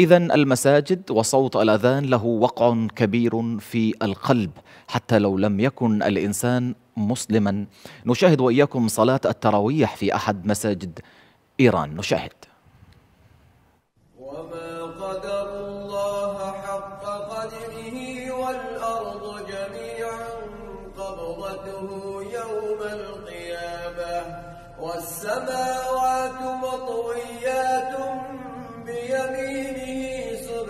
إذا المساجد وصوت الأذان له وقع كبير في القلب حتى لو لم يكن الإنسان مسلما. نشاهد وإياكم صلاة التراويح في أحد مساجد إيران. نشاهد. وما قدر الله حق قدره والأرض جميعا قبضته يوم القيامة والسماوات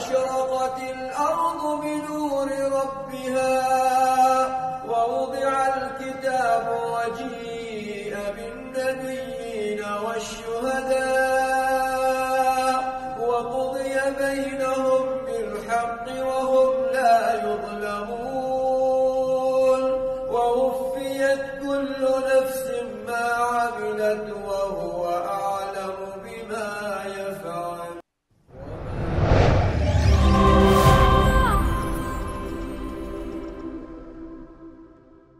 وأشرقت الأرض بنور ربها ووضع الكتاب وجيء بالنبيين والشهداء وقضي بينهم بالحق وهم لا يظلمون ووفيت كل نفس ما عملت